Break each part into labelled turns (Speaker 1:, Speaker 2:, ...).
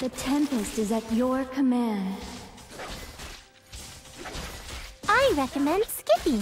Speaker 1: The Tempest is at your command.
Speaker 2: I recommend skipping.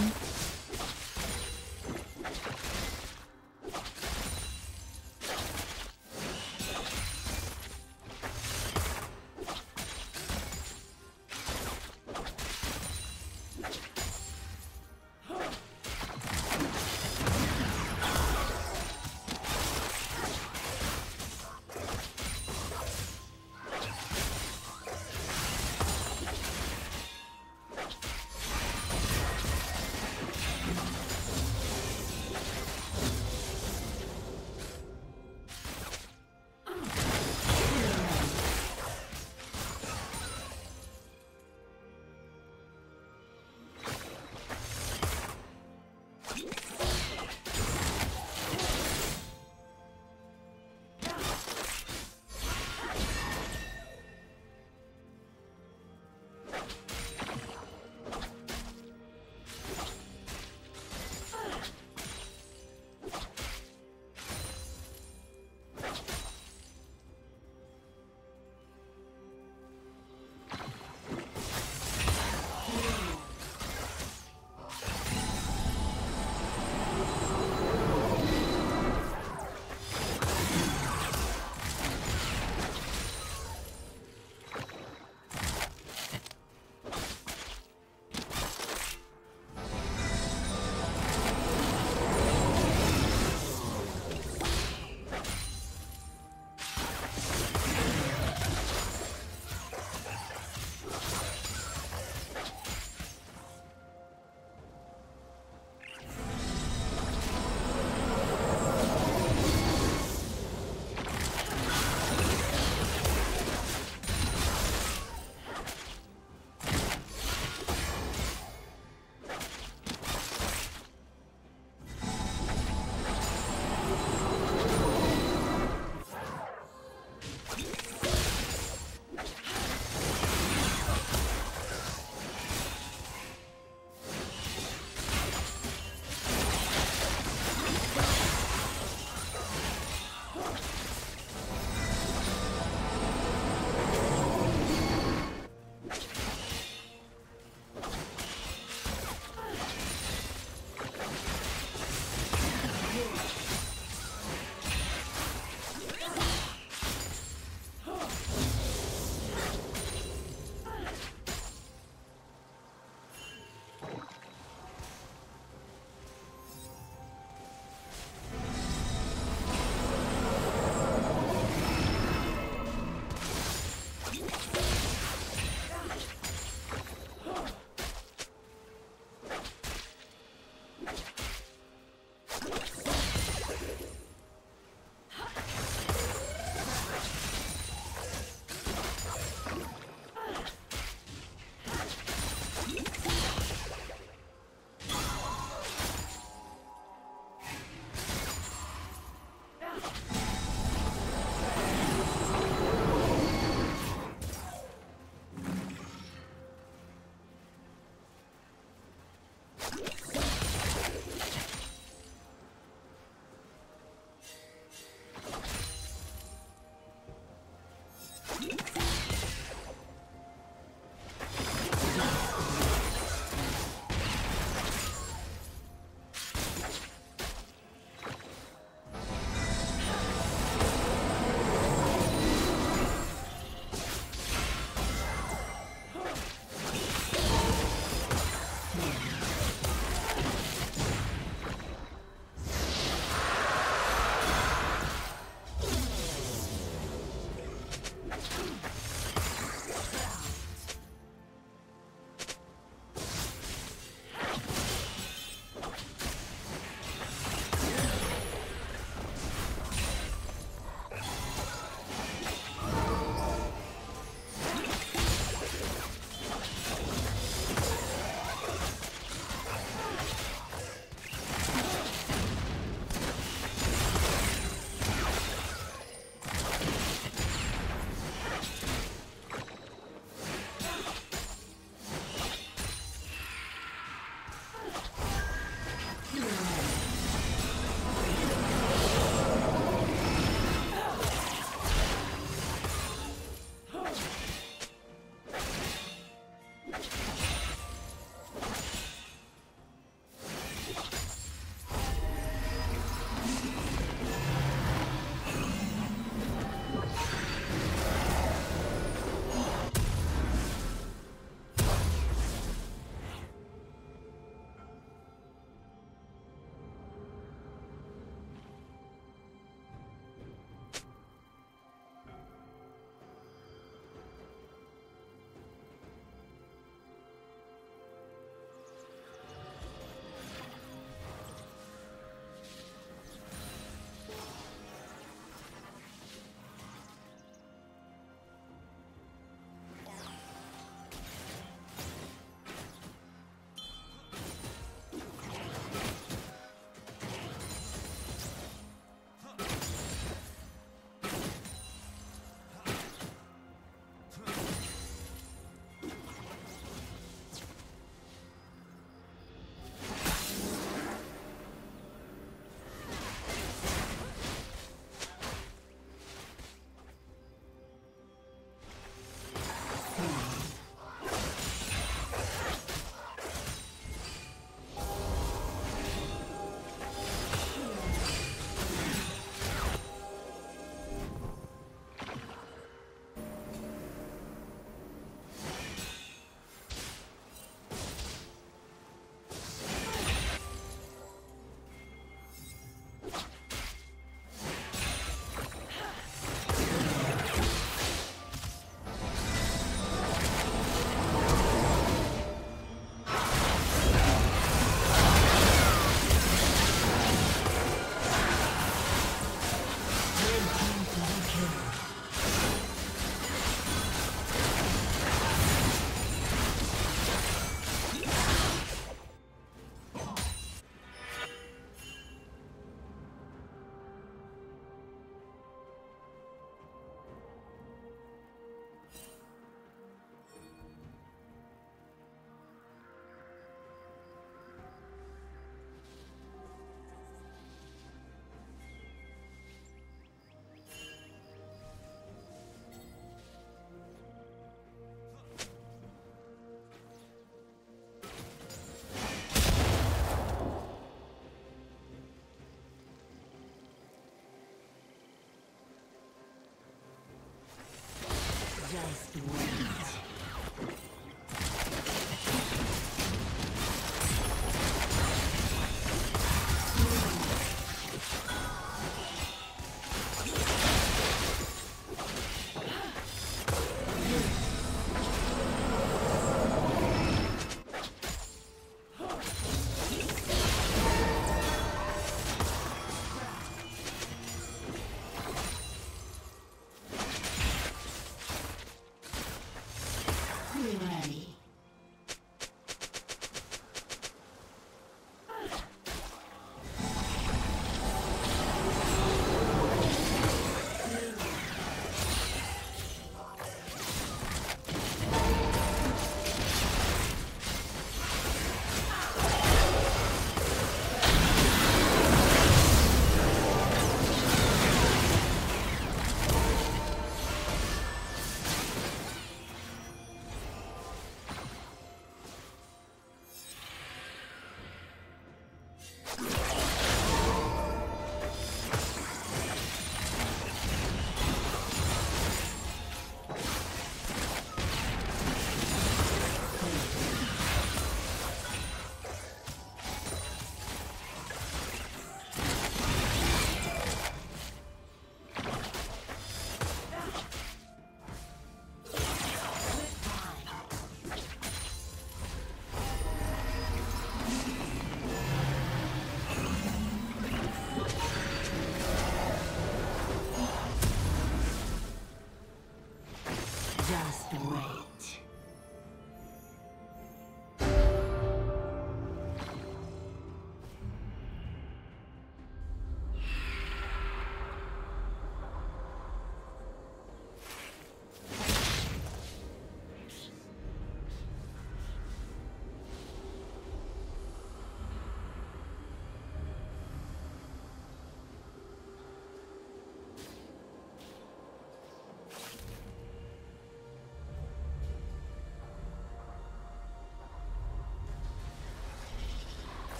Speaker 3: Just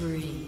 Speaker 3: wait.